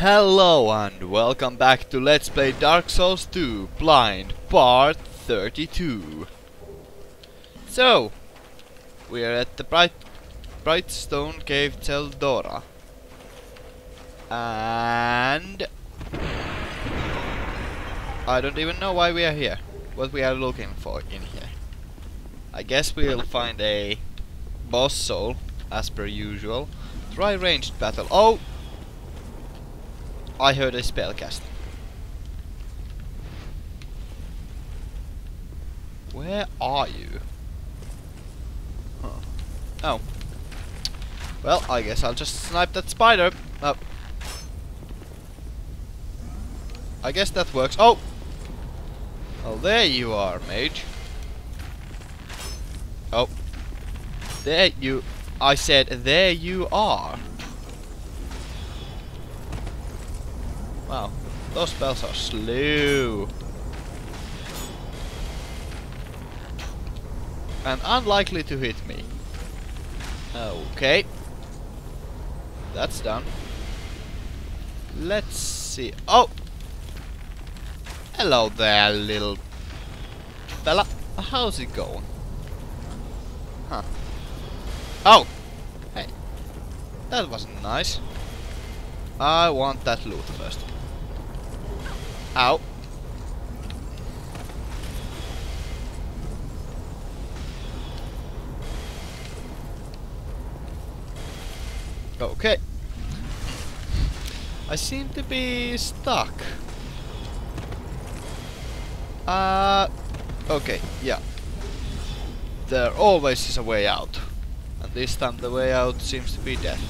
Hello and welcome back to Let's Play Dark Souls 2 Blind Part 32. So, we are at the Bright Brightstone Cave Tseldora. And I don't even know why we are here. What we are looking for in here. I guess we'll find a boss soul as per usual. Try ranged battle. Oh, I heard a spell cast. Where are you? Huh. Oh. Well, I guess I'll just snipe that spider. Oh. I guess that works. Oh! Oh, there you are, mage. Oh. There you... I said, there you are. Wow, those spells are slow. And unlikely to hit me. Okay. That's done. Let's see. Oh! Hello there, little fella. How's it going? Huh. Oh! Hey. That wasn't nice. I want that loot first. Ow. Okay. I seem to be stuck. Uh, okay, yeah. There always is a way out. And this time the way out seems to be death.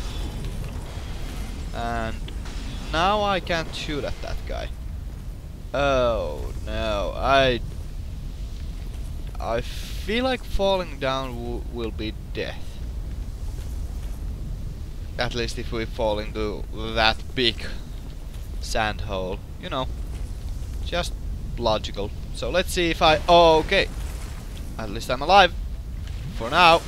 And now I can't shoot at that guy. Oh no, I I feel like falling down will be death. At least if we fall into that big sand hole, you know, just logical. So let's see if I. Oh, okay. At least I'm alive for now.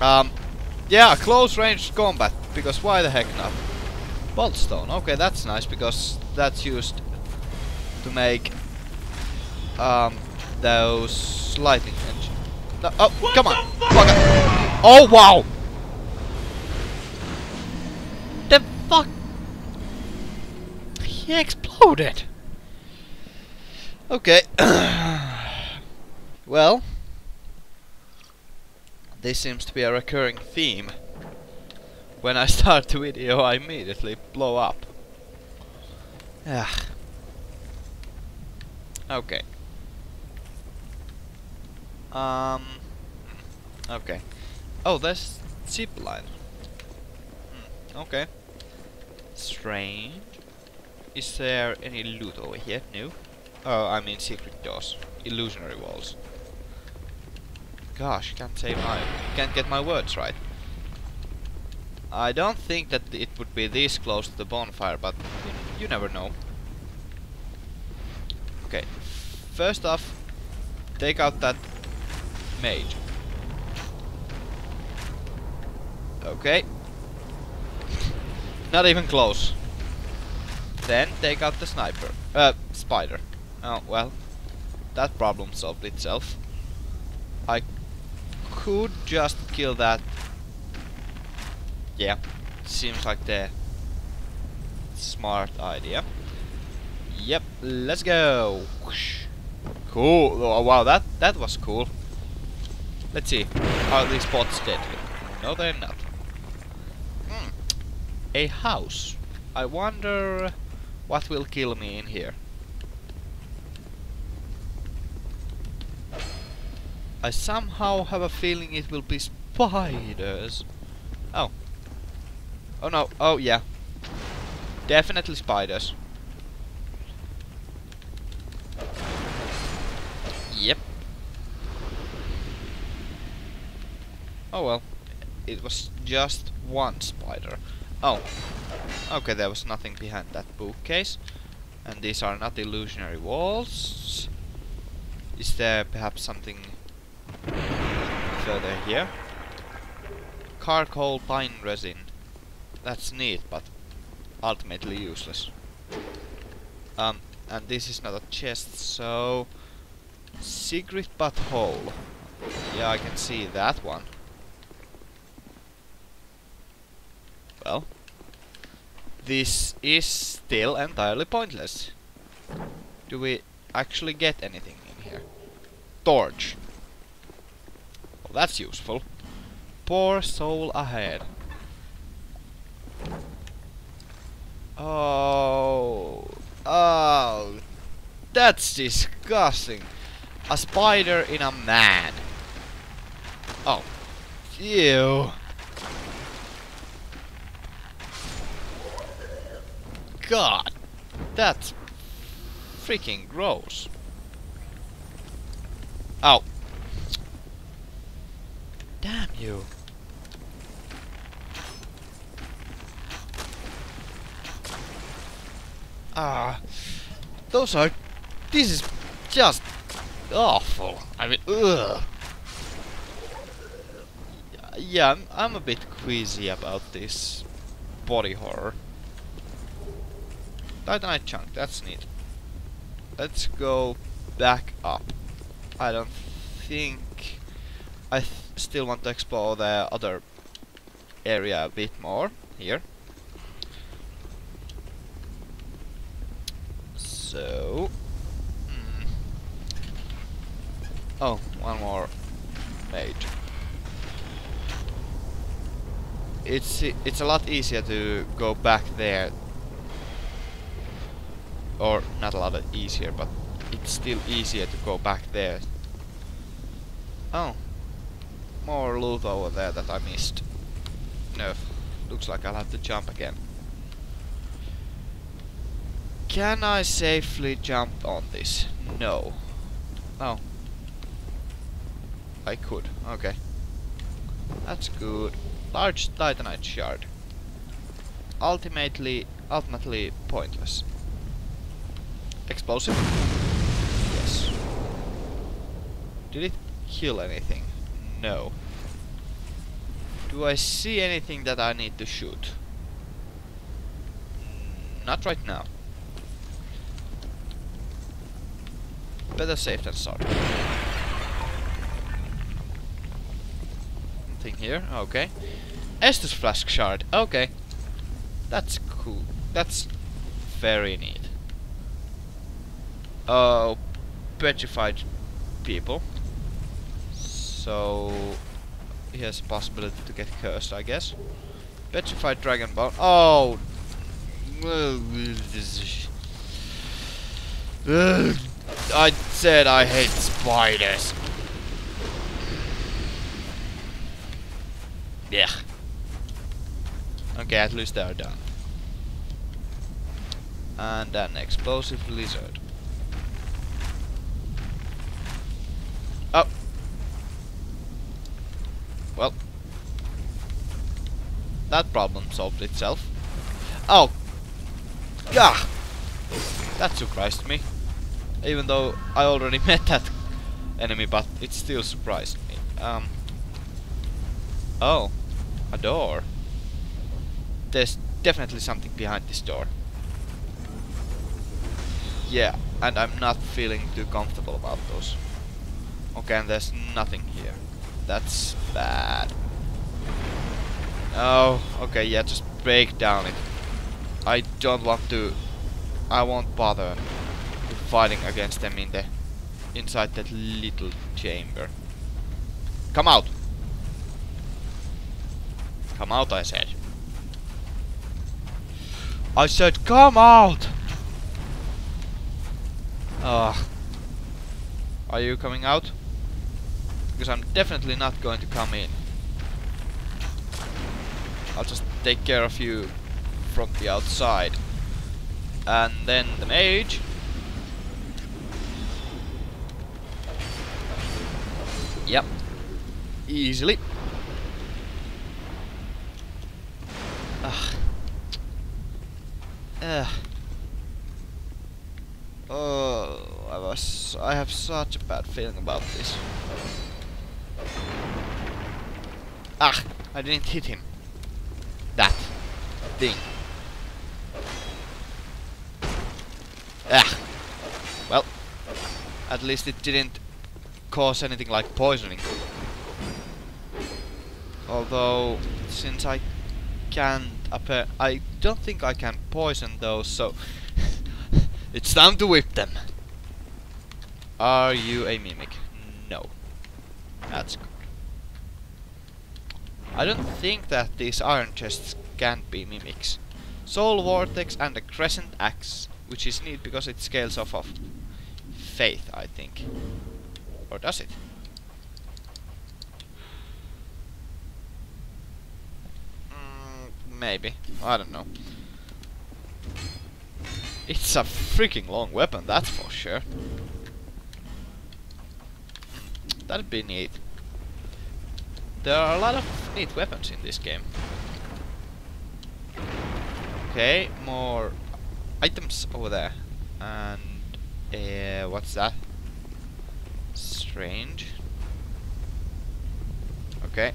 Um, yeah, close range combat because why the heck not? Boltstone. Okay, that's nice because that's used to make um, those lightning engine. No, oh, what come on! Oh wow! The fuck? He exploded. Okay. well, this seems to be a recurring theme. When I start the video, I immediately blow up. Yeah. Okay. Um. Okay. Oh, there's zip line. Hmm. Okay. Strange. Is there any loot over here? No. Oh, I mean secret doors, illusionary walls. Gosh, can't say my, can't get my words right. I don't think that it would be this close to the bonfire, but you, you never know. Okay, first off, take out that mage. Okay. Not even close. Then take out the sniper. Uh, spider. Oh, well. That problem solved itself. I could just kill that yeah, seems like the smart idea. Yep, let's go. Cool. Oh, wow, that that was cool. Let's see. Are these bots deadly? No, they're not. Hmm. A house. I wonder what will kill me in here. I somehow have a feeling it will be spiders. Oh, Oh no, oh yeah. Definitely spiders. Yep. Oh well. It was just one spider. Oh. Okay, there was nothing behind that bookcase. And these are not illusionary walls. Is there perhaps something further here? Charcoal pine resin. That's neat, but ultimately useless. Um, and this is not a chest, so... Secret butthole. Yeah, I can see that one. Well, this is still entirely pointless. Do we actually get anything in here? Torch. Well, that's useful. Poor soul ahead. Oh, oh, that's disgusting. A spider in a man. Oh, ew. God, that's freaking gross. Oh. Damn you. Ah. Those are... This is just awful. I mean, ugh. Yeah, I'm, I'm a bit queasy about this body horror. Titanite chunk, that's neat. Let's go back up. I don't think... I th still want to explore the other area a bit more here. So... Hmm. Oh, one more mage. It's it's a lot easier to go back there or not a lot easier, but it's still easier to go back there. Oh, more loot over there that I missed. No, looks like I'll have to jump again. Can I safely jump on this? No. Oh. I could, okay. That's good. Large titanite shard. Ultimately, ultimately pointless. Explosive? Yes. Did it kill anything? No. Do I see anything that I need to shoot? Not right now. Better safe than sorry. Nothing here, okay. Estus flask shard, okay. That's cool. That's very neat. Uh, petrified people. So he has a possibility to get cursed, I guess. Petrified dragon bone. Oh, I said I hate spiders. Yeah. Okay, at least they are done. And an explosive lizard. Oh. Well. That problem solved itself. Oh. Gah! That surprised me. Even though I already met that enemy, but it still surprised me. Um. Oh. A door. There's definitely something behind this door. Yeah, and I'm not feeling too comfortable about those. Okay, and there's nothing here. That's bad. Oh, okay, yeah, just break down it. I don't want to... I won't bother fighting against them in the... Inside that little chamber. Come out! Come out, I said. I said, come out! Ugh. Are you coming out? Because I'm definitely not going to come in. I'll just take care of you from the outside. And then the mage. Easily. Ugh. Ugh. Oh, I was. I have such a bad feeling about this. Ah, I didn't hit him. That. thing. Ah! Well, at least it didn't cause anything like poisoning. Although, since I can't appear, I don't think I can poison those, so it's time to whip them. Are you a mimic? No. That's good. I don't think that these iron chests can be mimics. Soul Vortex and a Crescent Axe, which is neat because it scales off of faith, I think. Or does it? Mm, maybe. I don't know. It's a freaking long weapon, that's for sure. That'd be neat. There are a lot of neat weapons in this game. Okay, more items over there. And uh, what's that? Strange. Okay.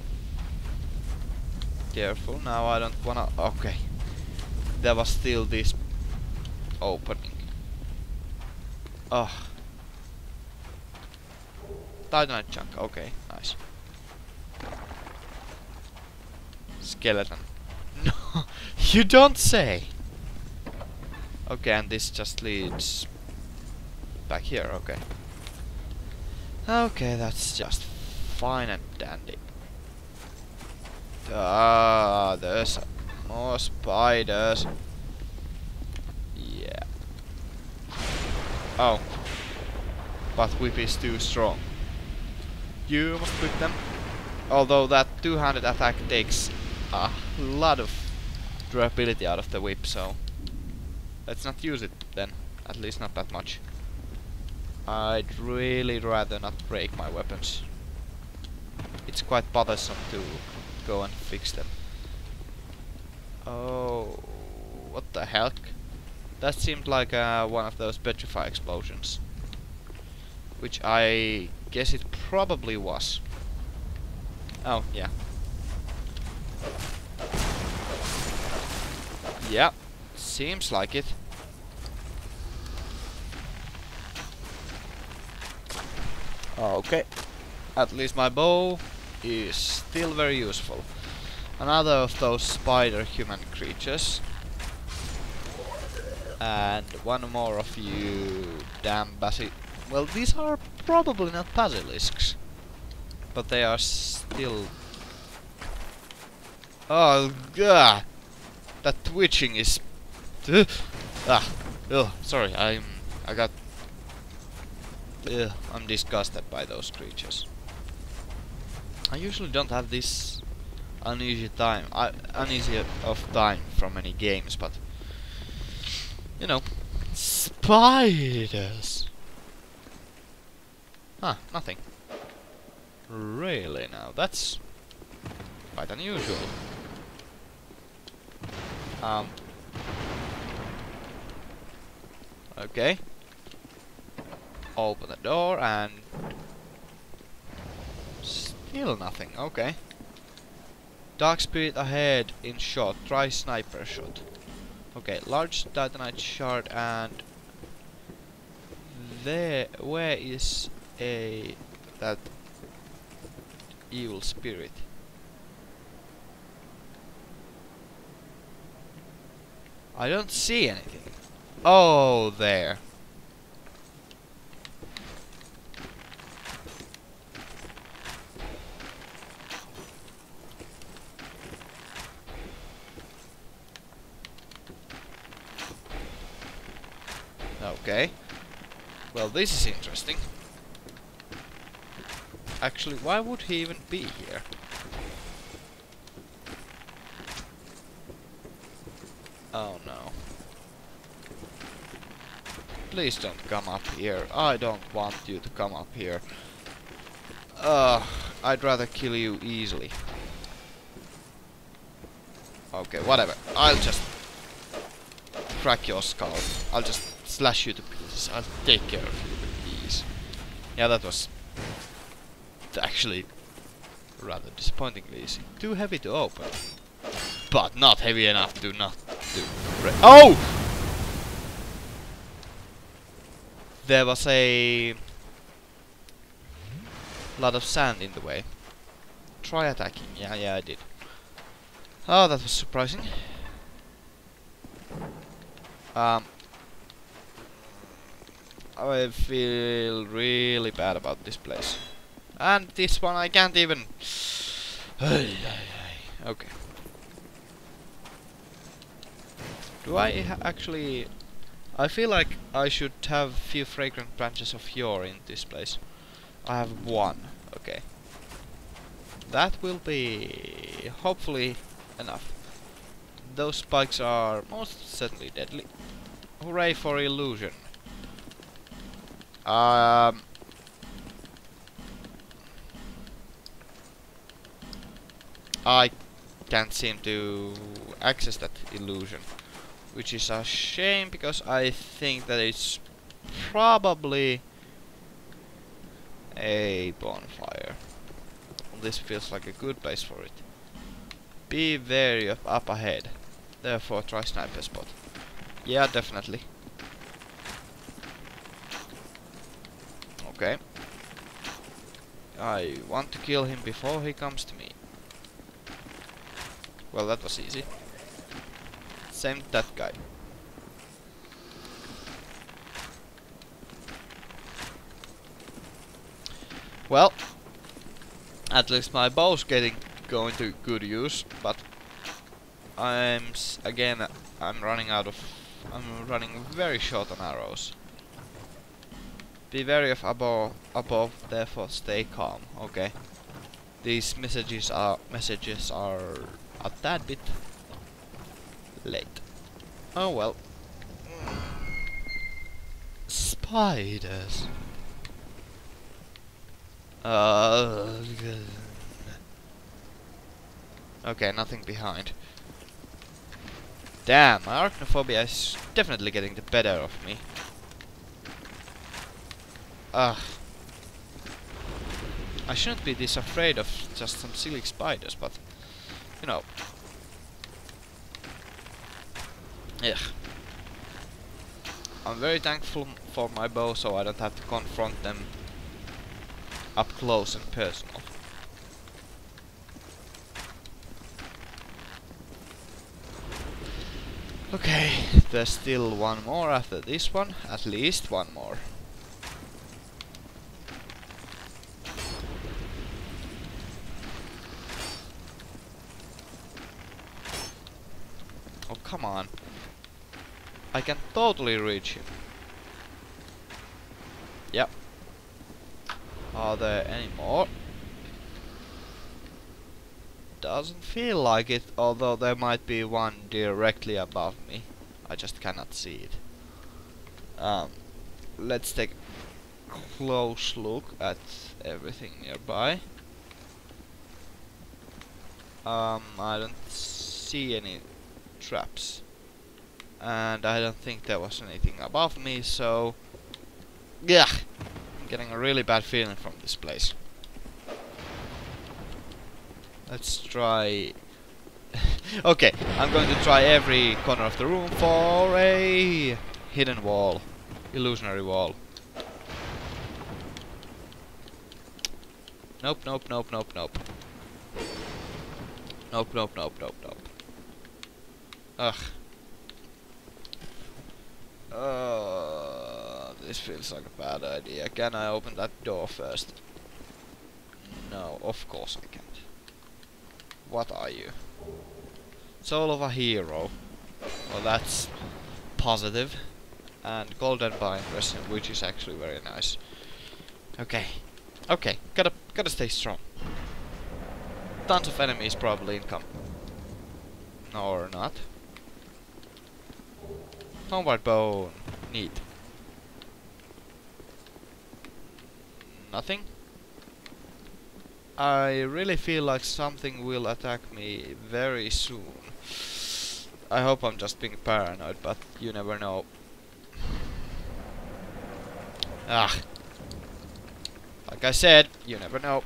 Careful, now I don't wanna... Okay. There was still this opening. Oh. Titanite chunk, okay, nice. Skeleton. No, you don't say! Okay, and this just leads back here, okay. Okay, that's just fine and dandy. Ah, there's more spiders. Yeah. Oh. But whip is too strong. You must whip them. Although that two-handed attack takes a lot of durability out of the whip, so let's not use it then. At least not that much. I'd really rather not break my weapons. It's quite bothersome to go and fix them. Oh, what the heck? That seemed like uh, one of those petrify explosions. Which I guess it probably was. Oh, yeah. Yeah, seems like it. Okay. At least my bow is still very useful. Another of those spider human creatures. And one more of you damn basi- Well, these are probably not basilisks. But they are still... Oh god! That twitching is... ah! Oh, sorry, I'm... I got Ugh, I'm disgusted by those creatures. I usually don't have this uneasy time, uh, uneasy of time from any games, but you know, spiders. Huh, nothing. Really now, that's quite unusual. Um. Okay. Open the door and... Still nothing, okay. Dark spirit ahead in shot. Try sniper shot. Okay, large titanite shard and... There, where is a... that evil spirit? I don't see anything. Oh, there. Okay. Well, this is interesting. Actually, why would he even be here? Oh no. Please don't come up here. I don't want you to come up here. Ugh, I'd rather kill you easily. Okay, whatever. I'll just crack your skull. I'll just slash you to I'll take care of you with ease. Yeah, that was actually rather disappointingly easy. Too heavy to open. but not heavy enough to not do. Oh! There was a lot of sand in the way. Try attacking. Yeah, yeah, I did. Oh, that was surprising. Um, I feel really bad about this place. And this one I can't even... okay. Do I actually... I feel like I should have few fragrant branches of yore in this place. I have one. Okay. That will be... hopefully enough. Those spikes are most certainly deadly. Hooray for illusion. Um, I can't seem to access that illusion. Which is a shame because I think that it's probably a bonfire. This feels like a good place for it. Be wary of up ahead. Therefore try sniper spot. Yeah, definitely. Okay. I want to kill him before he comes to me. Well, that was easy. Same that guy. Well, at least my bow's getting going to good use, but I'm again I'm running out of I'm running very short on arrows. Be wary of above, above, therefore stay calm. Okay. These messages are messages are a tad bit late. Oh well. Spiders. Uh. Okay, nothing behind. Damn, my arachnophobia is definitely getting the better of me. Ugh. I shouldn't be this afraid of just some silly spiders, but, you know. Ugh. I'm very thankful for my bow, so I don't have to confront them up close and personal. Okay, there's still one more after this one, at least one more. come on. I can totally reach him. Yep. Are there any more? Doesn't feel like it, although there might be one directly above me. I just cannot see it. Um, let's take a close look at everything nearby. Um, I don't see any traps. And I don't think there was anything above me, so... Yeah! I'm getting a really bad feeling from this place. Let's try... okay, I'm going to try every corner of the room for a hidden wall. Illusionary wall. Nope, nope, nope, nope, nope. Nope, nope, nope, nope, nope. Ugh. Uh, this feels like a bad idea. Can I open that door first? No, of course I can't. What are you? Soul of a hero. Well, that's positive. And golden pine resin, which is actually very nice. Okay. Okay, gotta gotta stay strong. Tons of enemies probably income. Or not. Homeward bone. Neat. Nothing? I really feel like something will attack me very soon. I hope I'm just being paranoid, but you never know. Ah. Like I said, you never know.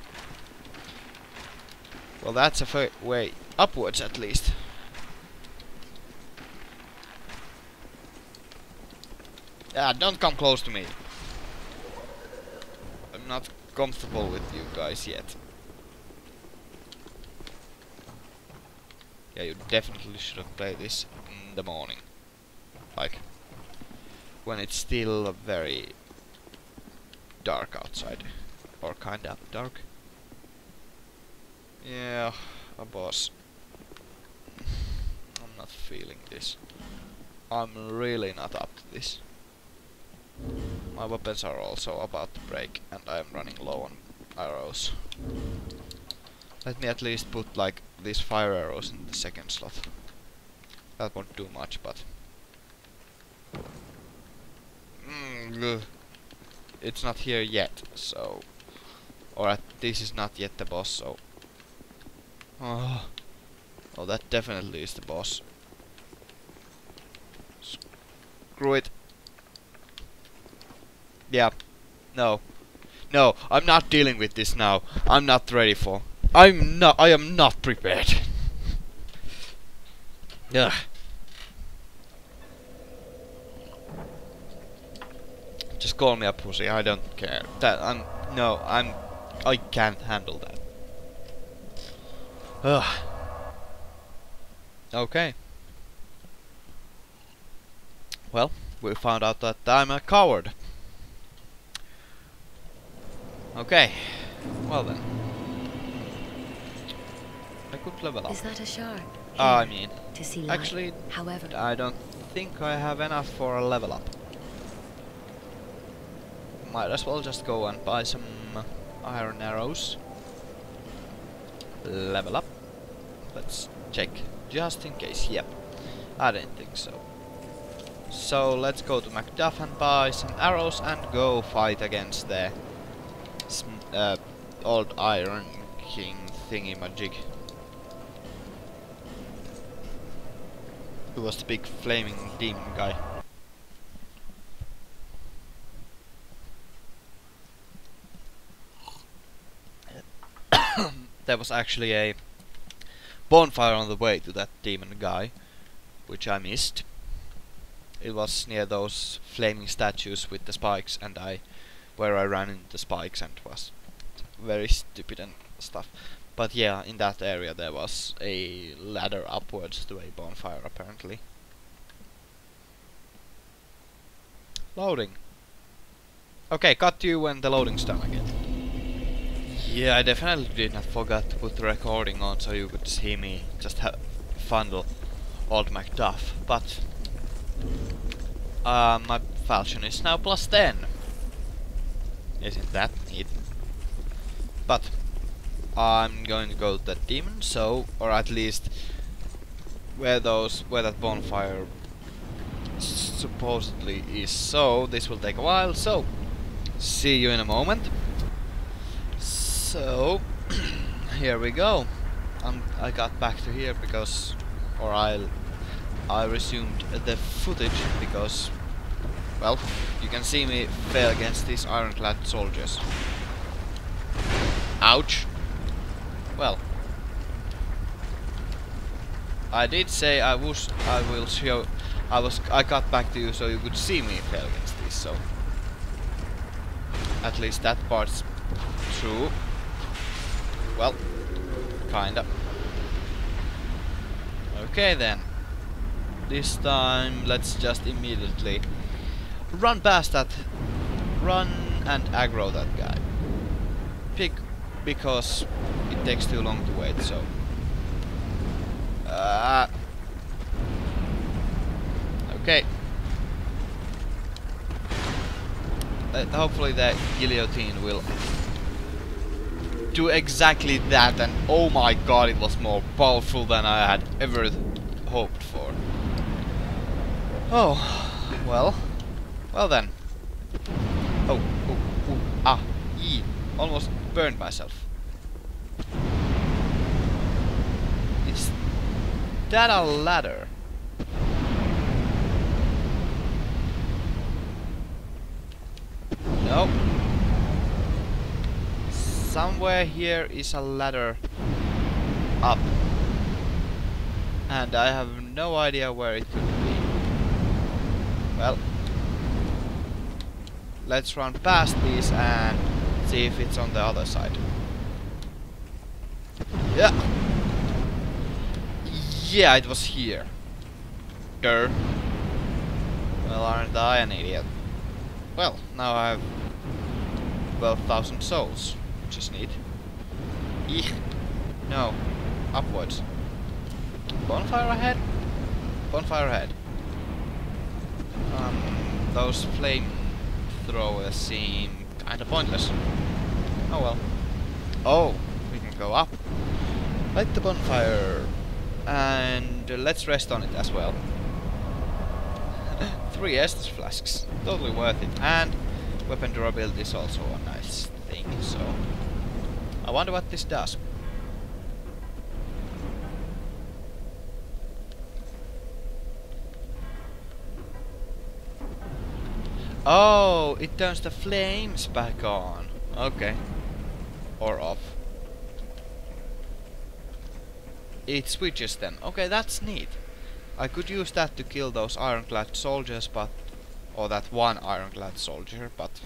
Well, that's a way upwards at least. Ah, don't come close to me. I'm not comfortable with you guys yet. Yeah, you definitely should have played this in the morning. Like, when it's still very dark outside. Or kinda dark. Yeah, a boss. I'm not feeling this. I'm really not up to this. My weapons are also about to break and I'm running low on arrows. Let me at least put like these fire arrows in the second slot. That won't do much, but... Mm, it's not here yet, so... Or this is not yet the boss, so... Oh, oh that definitely is the boss. Screw it. Yeah. No. No, I'm not dealing with this now. I'm not ready for. I'm not. I am not prepared. Ugh. Just call me a pussy. I don't care. That I'm. No, I'm. I can't handle that. Ugh. Okay. Well, we found out that I'm a coward. Okay. Well then. I could level up. Is that a shard? Uh, I mean, to see light. actually, However, I don't think I have enough for a level up. Might as well just go and buy some uh, iron arrows. Level up. Let's check. Just in case. Yep. I didn't think so. So let's go to McDuff and buy some arrows and go fight against the uh, old Iron King thingy magic. Who was the big flaming demon guy. there was actually a bonfire on the way to that demon guy, which I missed. It was near those flaming statues with the spikes, and I, where I ran into spikes and was very stupid and stuff. But yeah, in that area there was a ladder upwards to a bonfire apparently. Loading. Okay, cut you when the loading's done again. Yeah, I definitely did not forget to put the recording on so you could see me just have fondle old McDuff, but uh, my falchion is now plus 10. Isn't that neat? But I'm going to go to that demon, so or at least where those where that bonfire supposedly is. So this will take a while. So see you in a moment. So here we go. Um, I got back to here because, or I, I resumed the footage because, well, you can see me fail against these ironclad soldiers. Ouch. Well. I did say I was I will show I was I got back to you so you could see me fail against these, so at least that part's true. Well, kinda. Okay then. This time let's just immediately run past that run and aggro that guy. Pick because it takes too long to wait, so... Uh, okay. Uh, hopefully the guillotine will do exactly that and oh my god it was more powerful than I had ever hoped for. Oh, well. Well then. Oh, oh, oh, ah, e. Almost burned myself. Is that a ladder? No. Somewhere here is a ladder up. And I have no idea where it could be. Well, let's run past this and see if it's on the other side. Yeah. Yeah, it was here. Grr. Well, aren't I an idiot? Well, now I have 12,000 souls, which is neat. Eek. No. Upwards. Bonfire ahead? Bonfire ahead. Um, those flame throwers seem kinda pointless. Oh well. Oh, we can go up. Light the bonfire. And let's rest on it as well. Three Estus flasks. Totally worth it. And weapon durability is also a nice thing, so... I wonder what this does. Oh, it turns the flames back on. Okay. Or off. It switches them. Okay, that's neat. I could use that to kill those ironclad soldiers, but... Or that one ironclad soldier, but...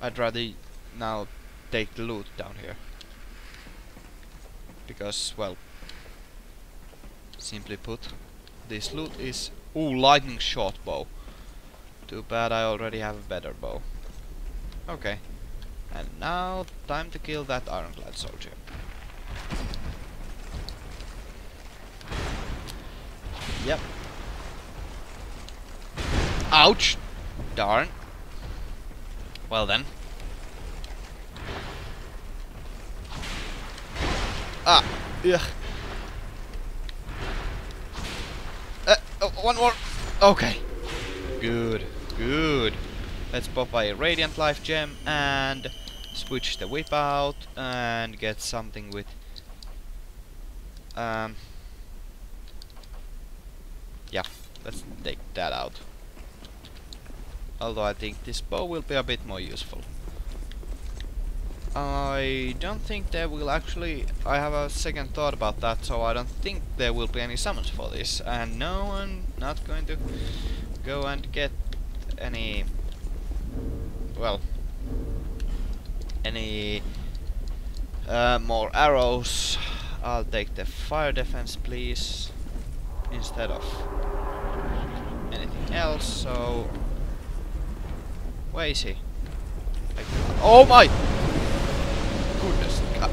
I'd rather now take the loot down here. Because, well... Simply put, this loot is... Ooh, lightning short bow. Too bad I already have a better bow. Okay. And now, time to kill that ironclad soldier. Yep. Ouch! Darn. Well then. Ah! Ugh. Uh, oh, one more! Okay. Good. Good. Let's pop a Radiant Life Gem and switch the whip out and get something with... Um, yeah, let's take that out. Although I think this bow will be a bit more useful. I don't think there will actually... I have a second thought about that, so I don't think there will be any summons for this. And no, I'm not going to go and get any well any uh, more arrows I'll take the fire defense please instead of anything else so where is he oh my goodness God.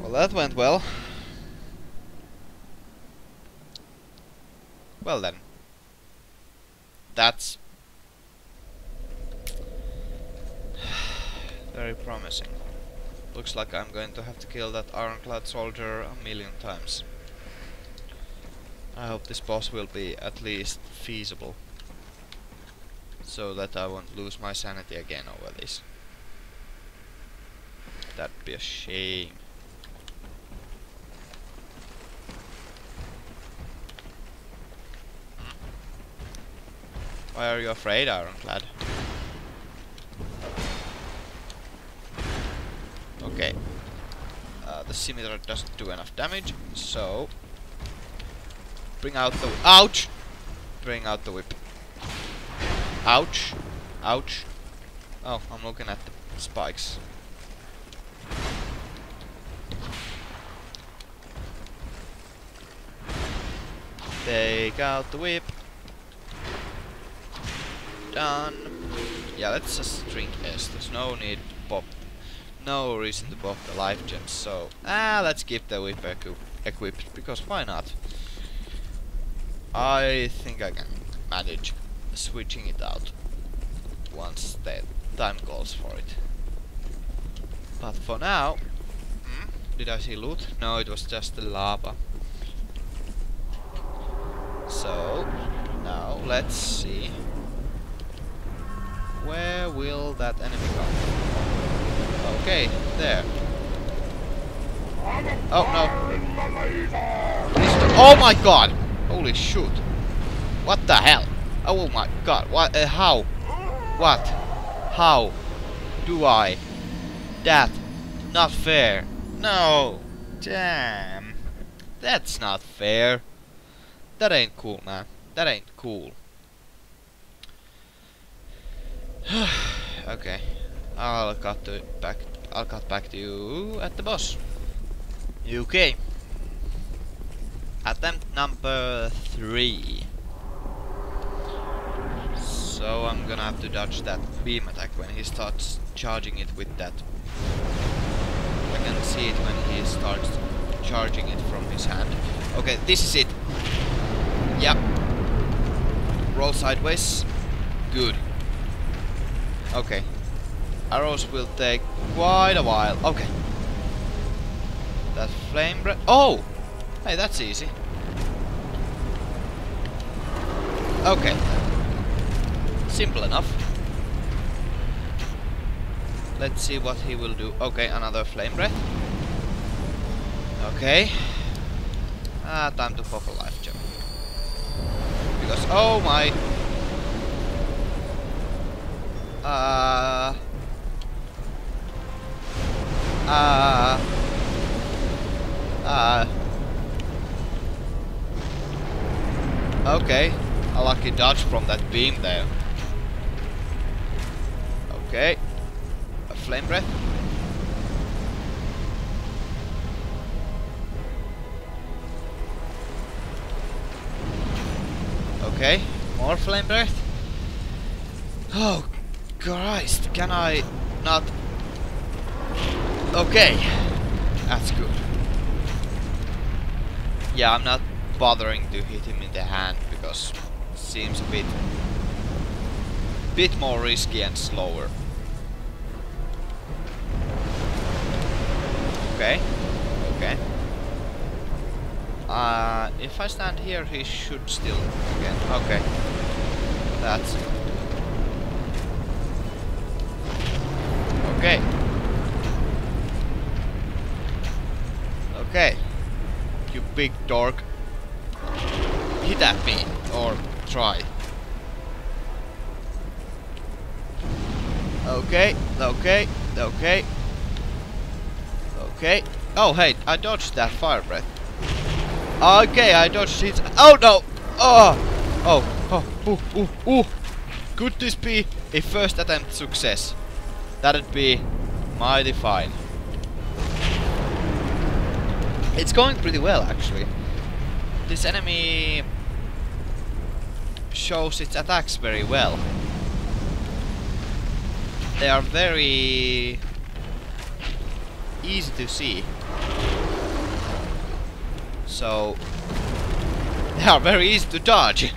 well that went well Well then. That's very promising. Looks like I'm going to have to kill that ironclad soldier a million times. I hope this boss will be at least feasible. So that I won't lose my sanity again over this. That'd be a shame. Why are you afraid, Ironclad? Okay. Uh, the scimitar doesn't do enough damage, so... Bring out the... Ouch! Bring out the whip. Ouch! Ouch! Oh, I'm looking at the spikes. Take out the whip. Done. Yeah, let's just drink S. There's no need to pop. No reason to pop the life gems, so... Ah, let's keep the whip equi equipped, because why not? I think I can manage switching it out once the time calls for it. But for now... Hmm? Did I see loot? No, it was just the lava. So, now let's see. Where will that enemy come? Okay, there. Oh no. Oh my god! Holy shoot. What the hell? Oh my god, what, uh, how? What? How? Do I? That? Not fair. No. Damn. That's not fair. that ain't cool, man. That ain't cool. okay. I'll cut to back I'll cut back to you at the boss. Okay. Attempt number three. So I'm gonna have to dodge that beam attack when he starts charging it with that. I can see it when he starts charging it from his hand. Okay, this is it. Yep. Roll sideways. Good. Okay. Arrows will take quite a while. Okay. That flame breath. Oh! Hey, that's easy. Okay. Simple enough. Let's see what he will do. Okay, another flame breath. Okay. Ah, time to pop a life gem. Because, oh my... Uh... Uh... Uh... Okay. A lucky dodge from that beam there. Okay. A flame breath. Okay, more flame breath. Oh, Christ, can I not... Okay, that's good. Yeah, I'm not bothering to hit him in the hand because it seems a bit... bit more risky and slower. Okay, okay. Uh, if I stand here, he should still again. Okay. That's Okay. Okay. You big dork. Hit at me. Or try. Okay, okay, okay. Okay. Oh, hey, I dodged that fire breath. Okay, I dodged it. Oh no! Oh! Oh, oh, ooh, ooh, ooh. Could this be a first attempt success? That'd be mighty fine. It's going pretty well, actually. This enemy shows its attacks very well. They are very easy to see. So they are very easy to dodge.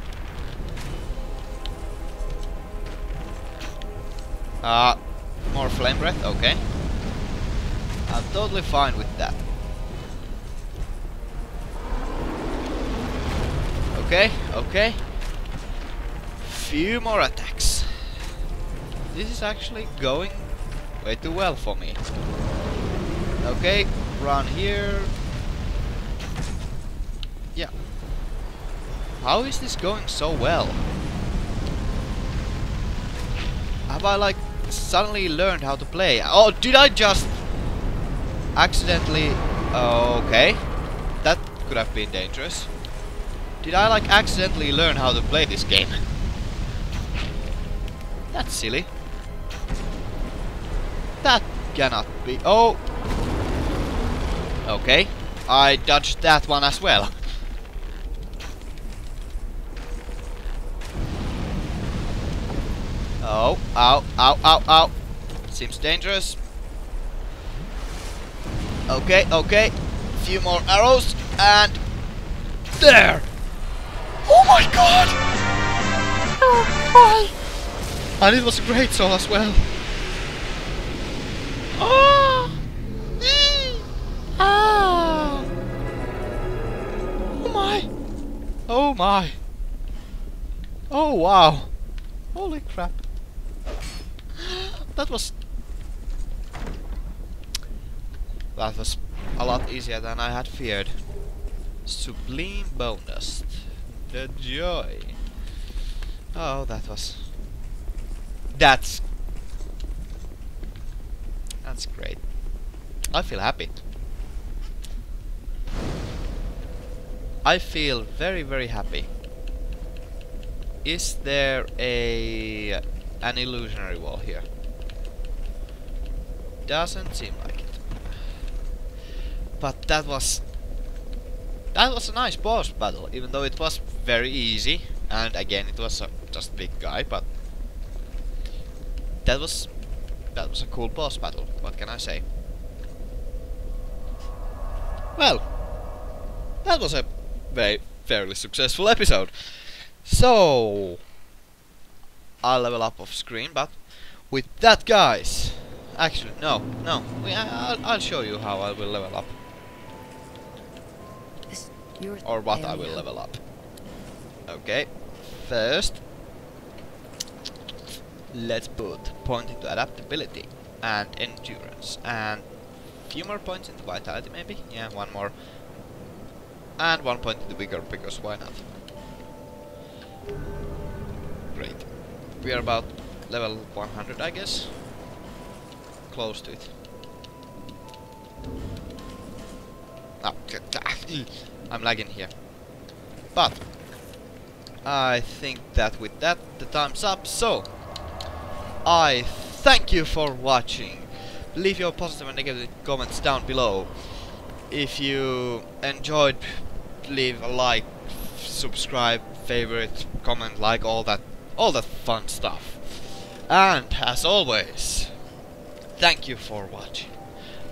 Uh, more flame breath, okay. I'm totally fine with that. Okay, okay. Few more attacks. This is actually going way too well for me. Okay, run here. Yeah. How is this going so well? Have I like suddenly learned how to play? Oh, did I just accidentally... Okay. That could have been dangerous. Did I like accidentally learn how to play this game? That's silly. That cannot be... Oh! Okay. I dodged that one as well. Oh, ow, ow, ow, ow. Seems dangerous. Okay, okay. A few more arrows, and... There! Oh my god! Oh my! And it was a great soul as well. Oh! Ah! Oh my! Oh my! Oh wow! Holy crap! That was... That was a lot easier than I had feared. Sublime bonus. The joy. Oh, that was... That's... That's great. I feel happy. I feel very very happy. Is there a an illusionary wall here? Doesn't seem like it. But that was that was a nice boss battle, even though it was very easy. And again, it was a just big guy, but that was that was a cool boss battle. What can I say? Well, that was a very fairly successful episode. So I'll level up off screen, but with that, guys. Actually, no, no. We, I, will I'll show you how I will level up. Or what I will level up. Okay. First, let's put point into adaptability and endurance and a few more points into vitality maybe yeah one more and one point into vigor because why not great we are about level 100 I guess close to it ah, I'm lagging here but I think that with that the time's up so I thank you for watching. Leave your positive and negative comments down below. If you enjoyed, leave a like, subscribe, favorite, comment, like, all that, all that fun stuff. And, as always, thank you for watching.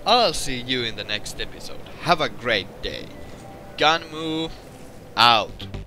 I'll see you in the next episode. Have a great day. Ganmue out.